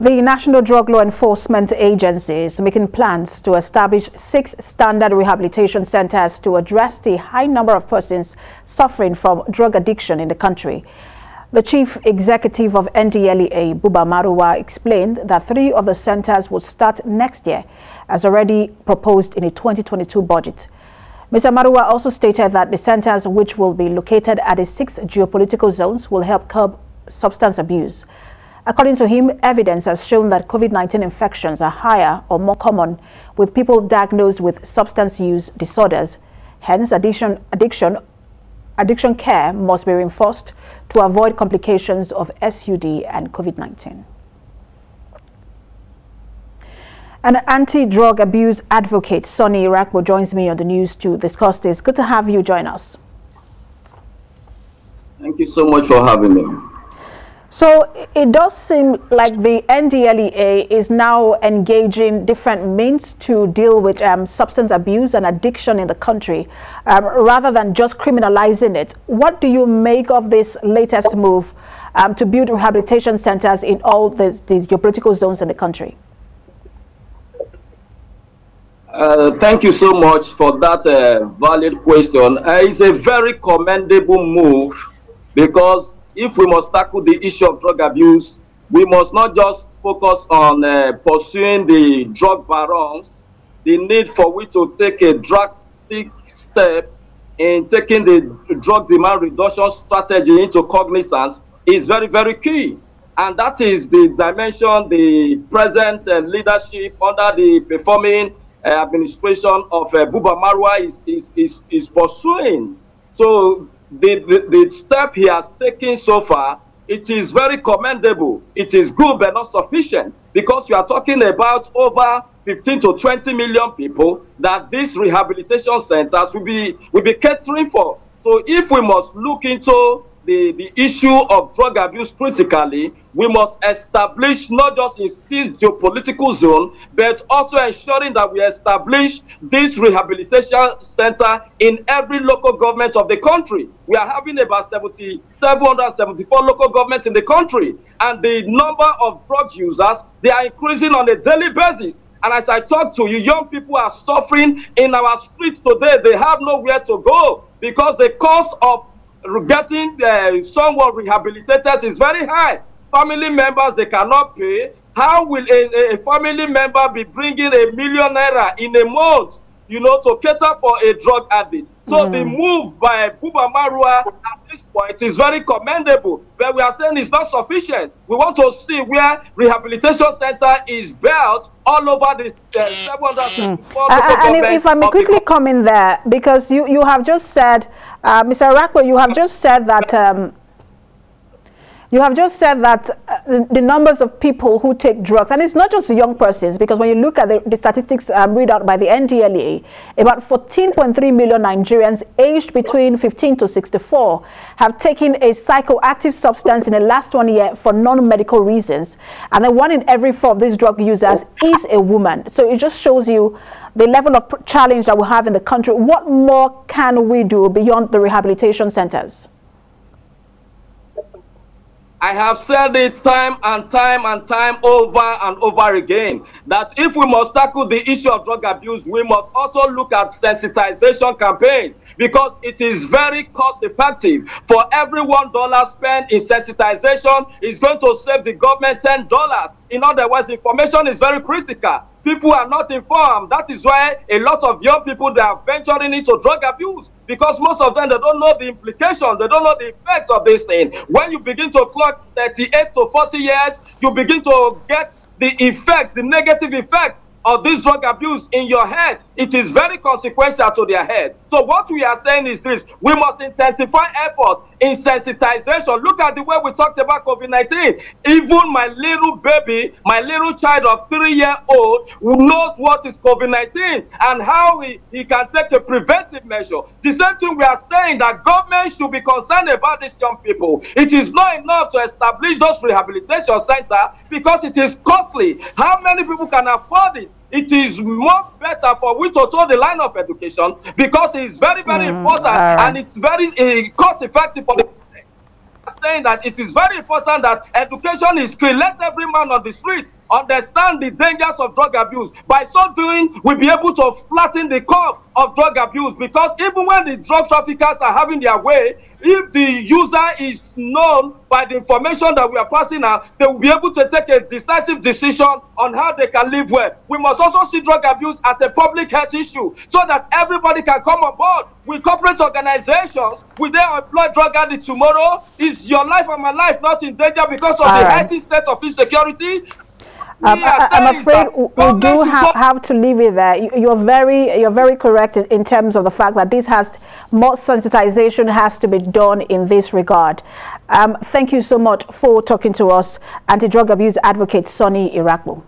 The National Drug Law Enforcement Agency is making plans to establish six standard rehabilitation centers to address the high number of persons suffering from drug addiction in the country. The chief executive of NDLEA, Buba Marwa, explained that three of the centers will start next year, as already proposed in a 2022 budget. Mr. Marwa also stated that the centers, which will be located at the six geopolitical zones, will help curb substance abuse. According to him, evidence has shown that COVID-19 infections are higher or more common with people diagnosed with substance use disorders. Hence, addiction, addiction, addiction care must be reinforced to avoid complications of SUD and COVID-19. An anti-drug abuse advocate, Sunny Irakpo, joins me on the news to discuss this. Good to have you join us. Thank you so much for having me. So it does seem like the NDLEA is now engaging different means to deal with um, substance abuse and addiction in the country um, rather than just criminalizing it. What do you make of this latest move um, to build rehabilitation centers in all this, these geopolitical zones in the country? Uh, thank you so much for that uh, valid question. Uh, it's a very commendable move because if we must tackle the issue of drug abuse, we must not just focus on uh, pursuing the drug barons, the need for we to take a drastic step in taking the drug demand reduction strategy into cognizance is very, very key. And that is the dimension the present uh, leadership under the performing uh, administration of uh, Buba Marwa is, is, is, is pursuing. So the, the, the step he has taken so far, it is very commendable. It is good but not sufficient because you are talking about over 15 to 20 million people that these rehabilitation centers will be, will be catering for. So if we must look into the, the issue of drug abuse critically, we must establish not just in this geopolitical zone, but also ensuring that we establish this rehabilitation center in every local government of the country. We are having about 70, 774 local governments in the country, and the number of drug users, they are increasing on a daily basis. And as I talk to you, young people are suffering in our streets today. They have nowhere to go because the cost of getting uh, someone rehabilitated is very high. Family members, they cannot pay. How will a, a family member be bringing a million naira in a month, you know, to cater for a drug addict? So mm. the move by Buba Marwa at this point is very commendable, but we are saying it's not sufficient. We want to see where rehabilitation center is built all over the uh, 764 mm. And if, if I may quickly come in there, because you, you have just said uh, Mr. Rakpo, you have just said that um, you have just said that uh, the, numbers of people who take drugs, and it's not just young persons, because when you look at the, the statistics um, read out by the NDLEA, about 14.3 million Nigerians aged between 15 to 64 have taken a psychoactive substance in the last one year for non-medical reasons. And then one in every four of these drug users is a woman. So it just shows you the level of challenge that we have in the country. What more can we do beyond the rehabilitation centers? I have said it time and time and time over and over again that if we must tackle the issue of drug abuse, we must also look at sensitization campaigns because it is very cost effective. For every one dollar spent in sensitization, is going to save the government ten dollars. In other words, information is very critical people are not informed. That is why a lot of young people they are venturing into drug abuse because most of them they don't know the implications, they don't know the effects of this thing. When you begin to clock 38 to 40 years, you begin to get the effect, the negative effect of this drug abuse in your head, it is very consequential to their head. So what we are saying is this, we must intensify effort in sensitization. Look at the way we talked about COVID-19. Even my little baby, my little child of three-year-old who knows what is COVID-19 and how he, he can take a preventive measure. The same thing we are saying that government should be concerned about these young people. It is not enough to establish those rehabilitation centers because it is costly. How many people can afford it? It is more better for we to toe the line of education because it's very, very mm, important right. and it's very uh, cost effective for the saying that it is very important that education is clear. Let every man on the street understand the dangers of drug abuse. By so doing, we'll be able to flatten the curve of drug abuse because even when the drug traffickers are having their way, if the user is known by the information that we are passing out, they will be able to take a decisive decision on how they can live well. We must also see drug abuse as a public health issue so that everybody can come on board with corporate organizations. Will they employ drug addicts tomorrow? Is your life and my life not in danger because of All the right. healthy state of insecurity? Um, I, am afraid we do ha have to leave it there. You're very, you're very correct in, in, terms of the fact that this has more sensitization has to be done in this regard. Um, thank you so much for talking to us, anti-drug abuse advocate Sunny Irakpo.